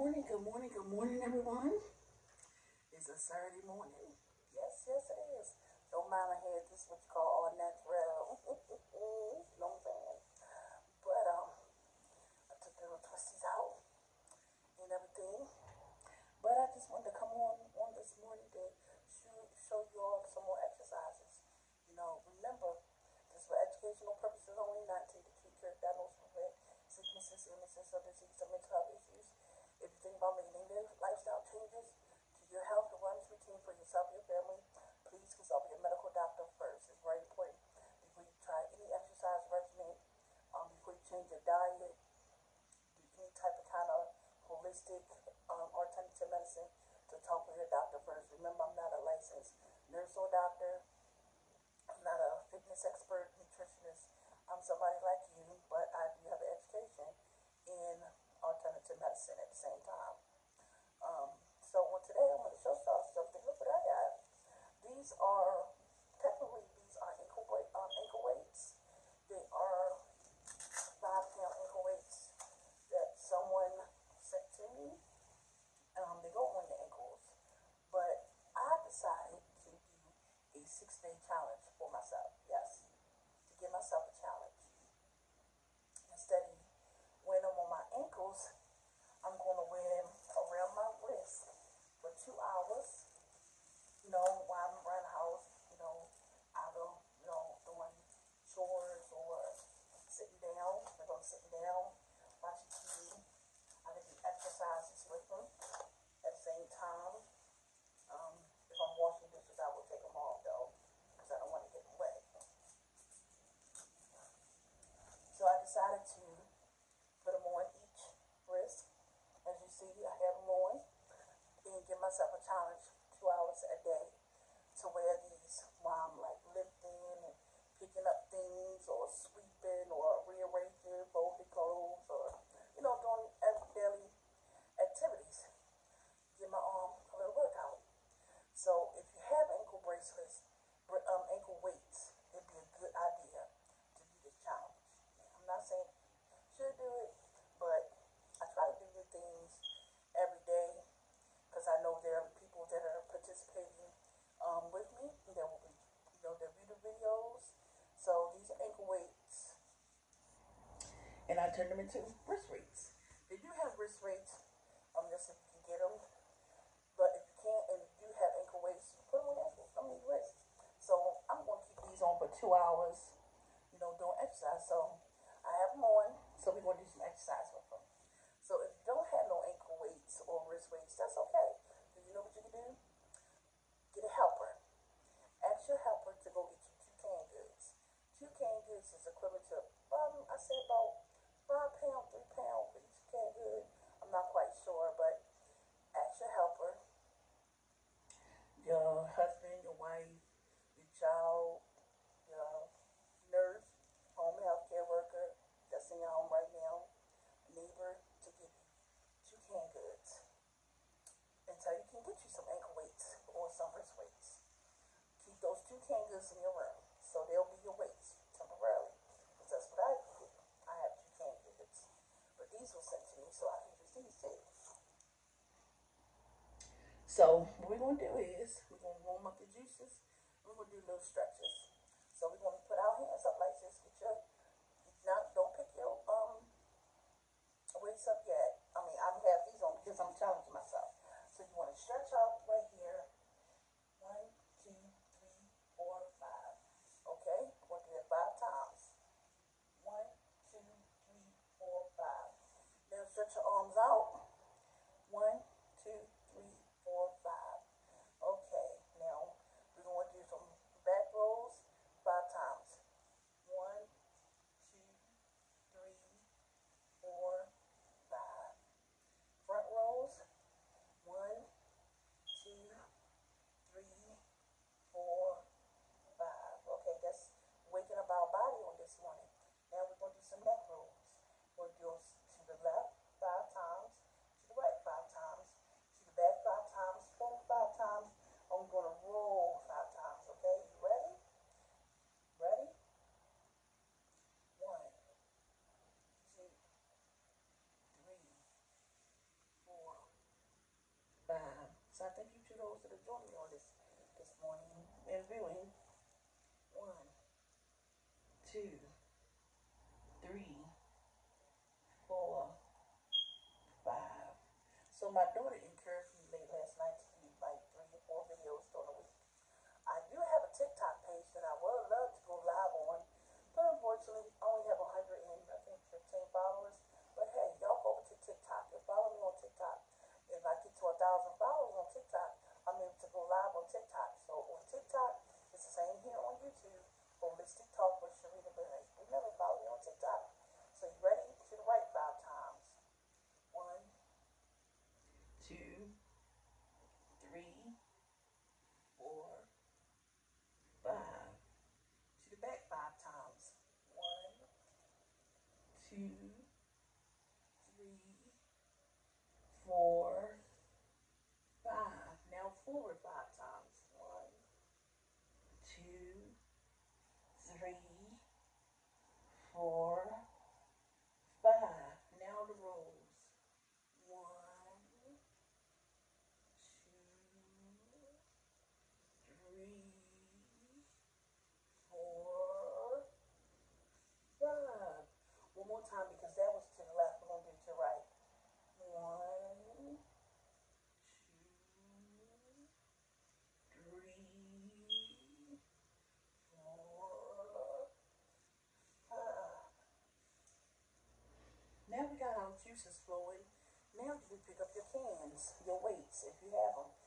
morning, good morning, good morning, everyone. It's a Saturday morning. Yes, yes, it is. Don't mind my hair. This is what you call all natural. you know what I'm saying? But um, I took the little twisties out and everything. But I just wanted to come on on this morning to show, show you all some more exercises. You know, remember, this is for educational purposes only, not to treat your diagnosis with sicknesses, illnesses, or disease or mental health issues. If you think about making any lifestyle changes to your health and wellness routine for yourself and your family, please consult with your medical doctor first. It's very important before you try any exercise regimen, um, before you change your diet, do any type of kind of holistic um, alternative medicine to talk with your doctor first. Remember, I'm not a licensed nurse or doctor. I'm not a expert, nutritionist. I'm somebody like you, but I do have an education in alternative medicine at the same time. Um, so on today, I'm going to show y'all something. Look what I got. These are technically these are ankle weight, um, ankle weights. They are five pound ankle weights that someone sent to me. Um, they go on the ankles, but I decided to do a six day challenge for myself. Yes, to give myself a challenge. Instead of wearing them on my ankles, I'm going to wear them around my wrist for two hours. You know, while I'm around the house, you know, either, you know, doing chores or sitting down. If I'm sitting down, watching TV. I can do exercises with them at the same time. Um, if I'm washing dishes, I will take them off though, because I don't want to get them wet. So I decided to put them on each wrist. As you see, I have them on and give myself a challenge two hours a day to wear these while I'm like lifting and picking up things or sweeping or rearranging folded clothes or you know doing daily activities. Give my arm a little workout. So if you have ankle bracelets, br- um, ankle weights, it'd be a good idea to do this challenge. I'm not saying you should do it, but I try to do the things every day because I know there are people that are participating um, with me. That will be, you know, they view the videos. So these are ankle weights, turn them into wrist weights. They do have wrist weights. Um, just if you can get them. But if you can't, and you do have ankle weights, put them on your ankles. I mean wrists. So I'm going to keep these on for two hours. You know, doing exercise. So I have them on. So we're going to do some exercise with them. So if you don't have no ankle weights or wrist weights, that's okay. Do you know what you can do? Get a helper. Ask your helper to go get you two canned goods. Two canned goods is equivalent to, um, I say about five pound, three pound for each canned good. I'm not quite sure, but ask your helper, your husband, your wife, your child, your nurse, home health care worker that's in your home right now, neighbor to give you two canned goods until you can get you some ankle weights or some wrist weights. Goods in your room so they'll be your weights temporarily. Because that's what I do. I have two canned goods. But these were sent to me so I can use these. So what we're gonna do is we're gonna warm up the juices. We're gonna do little stretches. So we're gonna put our hands up like this. Get your not don't pick your um weights up yet. I mean I have these on because I'm challenging myself. So you wanna stretch out Thank you to those that have joined me on this this morning and viewing. One, two, three, four, five. So my daughter encouraged. two, three, four, five. To the back five times. One, two, three, four, five. Now forward five times. One, two, three, four, juices flowing. Now you pick up your cans, your weights, if you have them.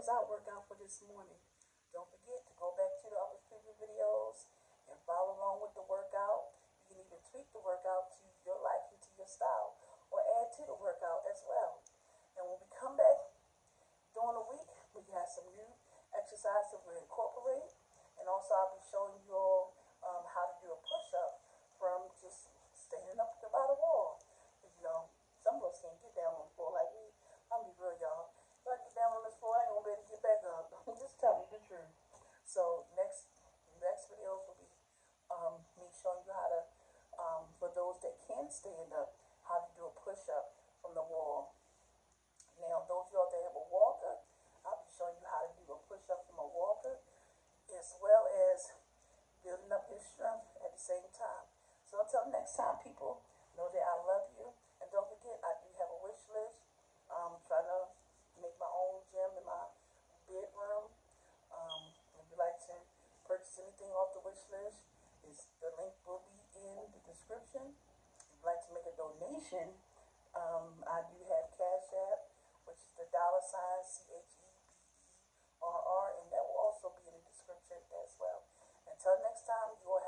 was our workout for this morning. Don't forget to go back to the other previous videos and follow along with the workout. You can even tweak the workout to your liking, to your style, or add to the workout as well. And when we come back during the week, we have some new exercises that we incorporate. And also I'll be showing you all off the wish list, is the link will be in the description. If you'd like to make a donation, um, I do have Cash App, which is the dollar sign C H E B E R R, and that will also be in the description as well. Until next time, you all